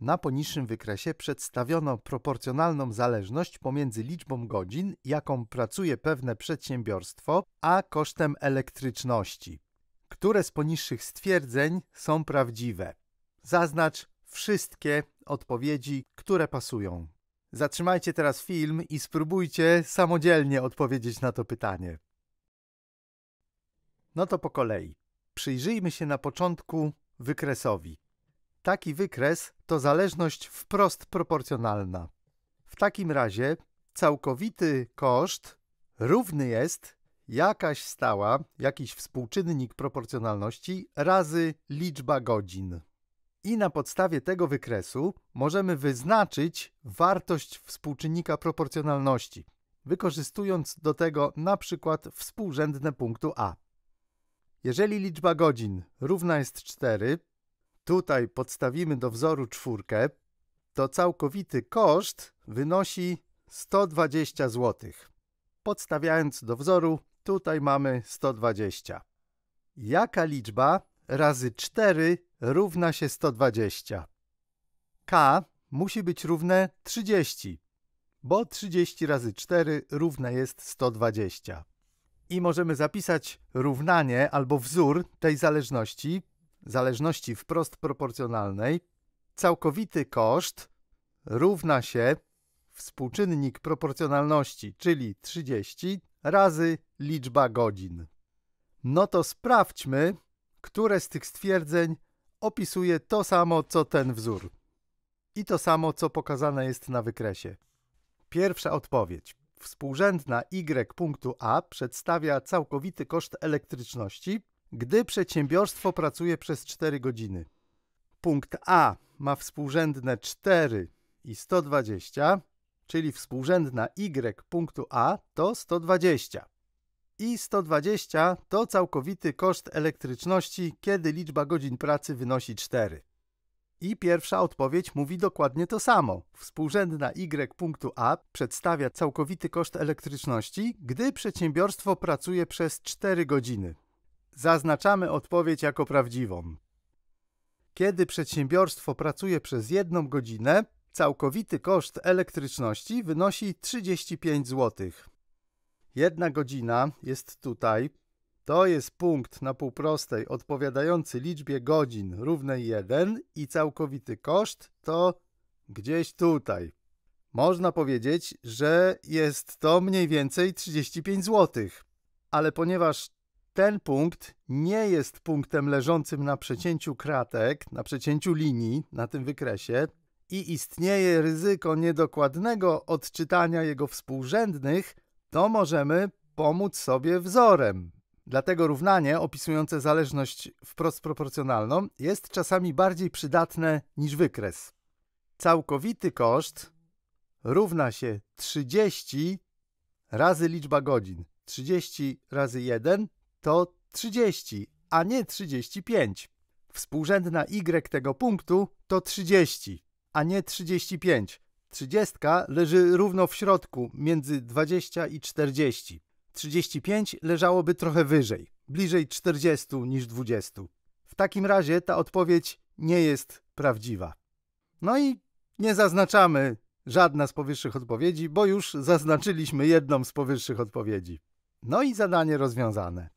Na poniższym wykresie przedstawiono proporcjonalną zależność pomiędzy liczbą godzin, jaką pracuje pewne przedsiębiorstwo, a kosztem elektryczności. Które z poniższych stwierdzeń są prawdziwe? Zaznacz wszystkie odpowiedzi, które pasują. Zatrzymajcie teraz film i spróbujcie samodzielnie odpowiedzieć na to pytanie. No to po kolei. Przyjrzyjmy się na początku wykresowi. Taki wykres to zależność wprost proporcjonalna. W takim razie całkowity koszt równy jest jakaś stała, jakiś współczynnik proporcjonalności razy liczba godzin. I na podstawie tego wykresu możemy wyznaczyć wartość współczynnika proporcjonalności, wykorzystując do tego na przykład współrzędne punktu A. Jeżeli liczba godzin równa jest 4, tutaj podstawimy do wzoru czwórkę, to całkowity koszt wynosi 120 zł. Podstawiając do wzoru, tutaj mamy 120. Jaka liczba razy 4 równa się 120? K musi być równe 30, bo 30 razy 4 równe jest 120. I możemy zapisać równanie albo wzór tej zależności, zależności wprost proporcjonalnej. Całkowity koszt równa się współczynnik proporcjonalności, czyli 30 razy liczba godzin. No to sprawdźmy, które z tych stwierdzeń opisuje to samo, co ten wzór. I to samo, co pokazane jest na wykresie. Pierwsza odpowiedź. Współrzędna y punktu A przedstawia całkowity koszt elektryczności, gdy przedsiębiorstwo pracuje przez 4 godziny. Punkt A ma współrzędne 4 i 120, czyli współrzędna y punktu A to 120. I 120 to całkowity koszt elektryczności, kiedy liczba godzin pracy wynosi 4. I pierwsza odpowiedź mówi dokładnie to samo. Współrzędna y punktu A przedstawia całkowity koszt elektryczności, gdy przedsiębiorstwo pracuje przez 4 godziny. Zaznaczamy odpowiedź jako prawdziwą. Kiedy przedsiębiorstwo pracuje przez 1 godzinę, całkowity koszt elektryczności wynosi 35 zł. Jedna godzina jest tutaj, to jest punkt na półprostej odpowiadający liczbie godzin równej 1 i całkowity koszt to gdzieś tutaj. Można powiedzieć, że jest to mniej więcej 35 zł. Ale ponieważ ten punkt nie jest punktem leżącym na przecięciu kratek, na przecięciu linii na tym wykresie i istnieje ryzyko niedokładnego odczytania jego współrzędnych, to możemy pomóc sobie wzorem. Dlatego równanie opisujące zależność wprost proporcjonalną jest czasami bardziej przydatne niż wykres. Całkowity koszt równa się 30 razy liczba godzin. 30 razy 1 to 30, a nie 35. Współrzędna y tego punktu to 30, a nie 35. 30 leży równo w środku między 20 i 40. 35 leżałoby trochę wyżej, bliżej 40 niż 20. W takim razie ta odpowiedź nie jest prawdziwa. No i nie zaznaczamy żadna z powyższych odpowiedzi, bo już zaznaczyliśmy jedną z powyższych odpowiedzi. No i zadanie rozwiązane.